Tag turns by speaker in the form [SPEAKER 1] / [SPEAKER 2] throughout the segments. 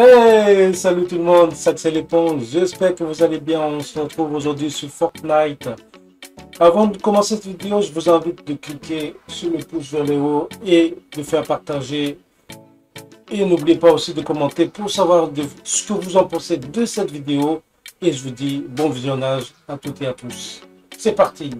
[SPEAKER 1] Hey, salut tout le monde, c'est l'éponge. J'espère que vous allez bien. On se retrouve aujourd'hui sur Fortnite. Avant de commencer cette vidéo, je vous invite de cliquer sur le pouce vers le haut et de faire partager. Et n'oubliez pas aussi de commenter pour savoir ce que vous en pensez de cette vidéo. Et je vous dis bon visionnage à toutes et à tous. C'est parti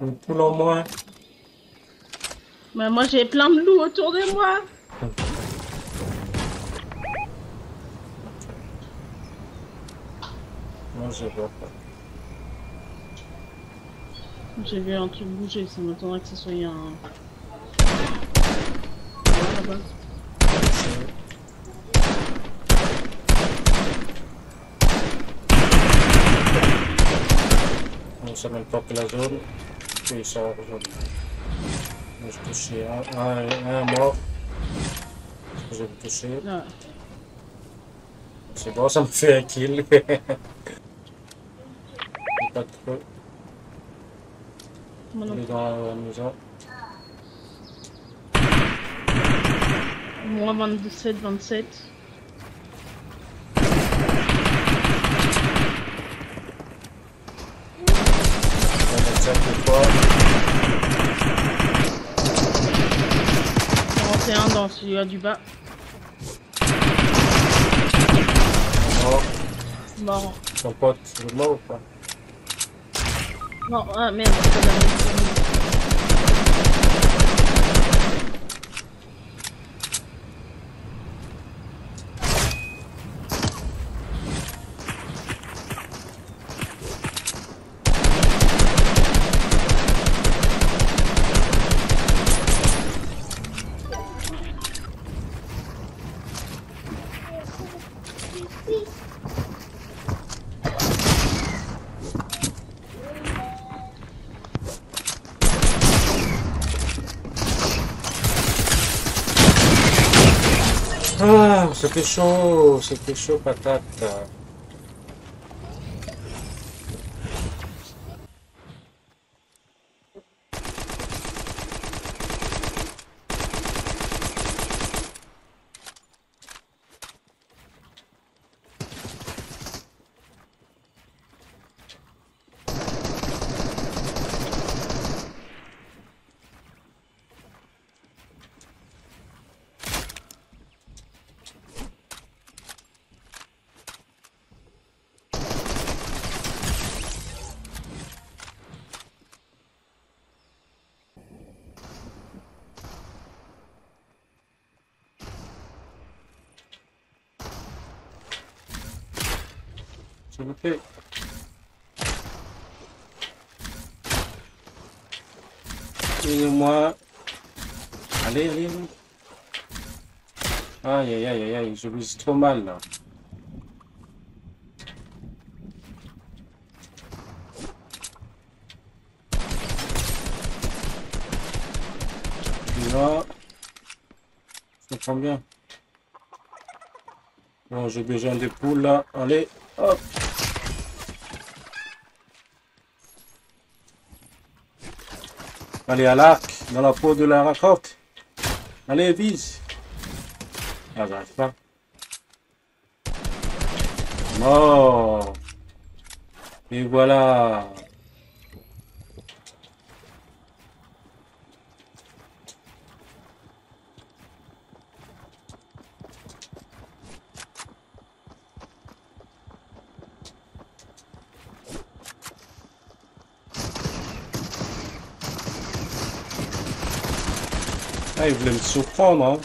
[SPEAKER 1] Une poule en moins.
[SPEAKER 2] Bah, moi j'ai plein de loups autour de moi.
[SPEAKER 1] Moi je vois pas.
[SPEAKER 2] J'ai vu un truc bouger, ça m'attendrait que ce soit un. Ah.
[SPEAKER 1] On sait même pas que la zone. Et ça aujourd'hui. Moi je touché un, un, un mort. Est-ce que je vais me toucher C'est bon, ça me fait un kill. pas
[SPEAKER 2] moi non
[SPEAKER 1] est dans la maison.
[SPEAKER 2] Moins 27, 27.
[SPEAKER 1] Fois.
[SPEAKER 2] 41 dans celui-là du bas.
[SPEAKER 1] Mort.
[SPEAKER 2] Mort.
[SPEAKER 1] Son pote, mort ou pas?
[SPEAKER 2] Non, ah merde,
[SPEAKER 1] Ah, c'était chaud, c'était chaud patate. S'il vous plaît. Aidez-moi. Allez, allez, allez. Aïe, aïe, aïe, aïe, je vise trop mal là. Là. Ça prend bien. Bon, j'ai besoin de poules là. Allez, hop. Allez, à l'arc, dans la peau de la racotte. Allez, vise. Ah, j'arrive pas. Mort. Et voilà. Ah, il voulait me surprendre, hein.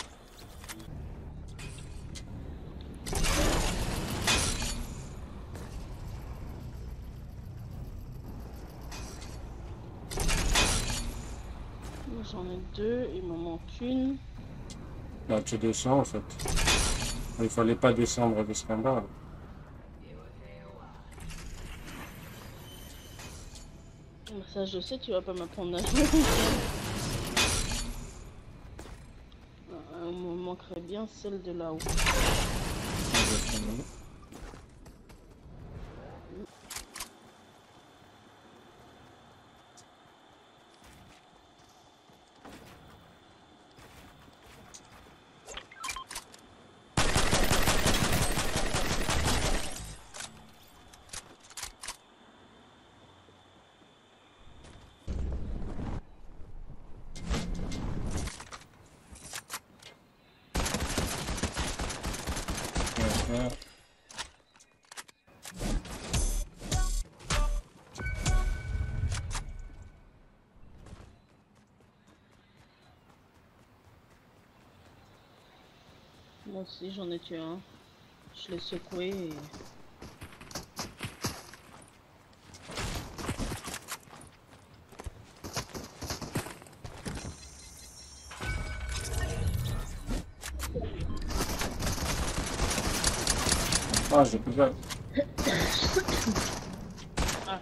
[SPEAKER 2] Moi, J'en ai deux, il m'en manque une.
[SPEAKER 1] Là, tu descends, en fait. Il fallait pas descendre avec ce combat.
[SPEAKER 2] Ça, je sais, tu vas pas m'apprendre à jouer. Ah, Il me manque J'aimerais bien celle de là-haut. Moi aussi, j'en ai tué un. Je l'ai secoué et...
[SPEAKER 1] Ah, j'ai plus de balles.
[SPEAKER 2] Ah.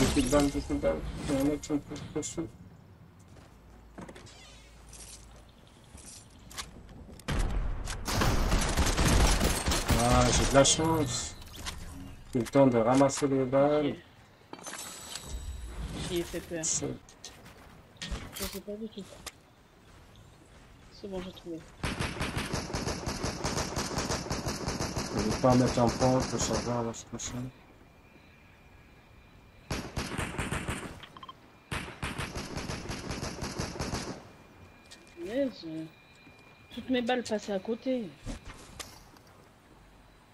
[SPEAKER 1] J'ai plus de balles, j'ai plus de balles. A un mec qui me pousse Ah, j'ai de la chance. J'ai le temps de ramasser les balles.
[SPEAKER 2] J'y ai fait peur. Je sais pas du tout. C'est bon, j'ai trouvé.
[SPEAKER 1] Je vais pas mettre en pente pour savoir la prochaine.
[SPEAKER 2] Toutes mes balles passaient à côté.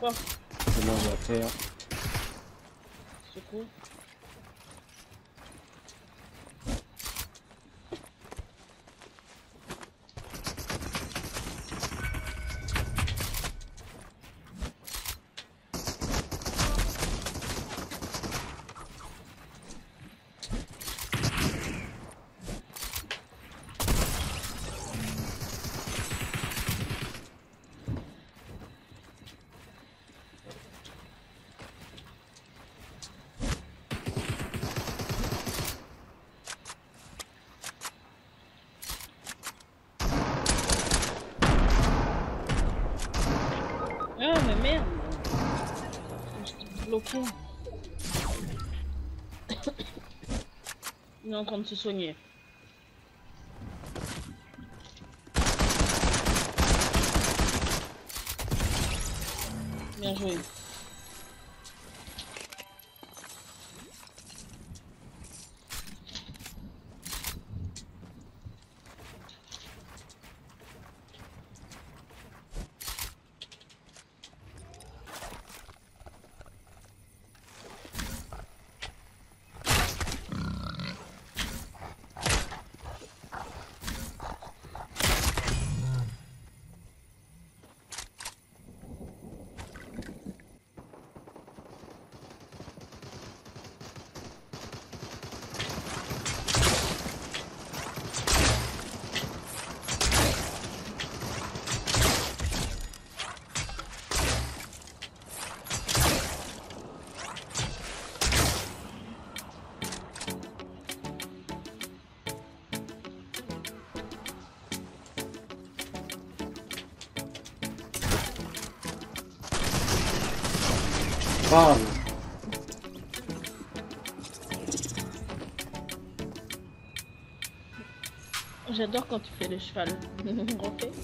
[SPEAKER 2] pas.
[SPEAKER 1] Je mange à terre.
[SPEAKER 2] Secours. Ah, mais merde bloqué. Il est en train de se soigner. Bien joué. J'adore quand tu fais le cheval.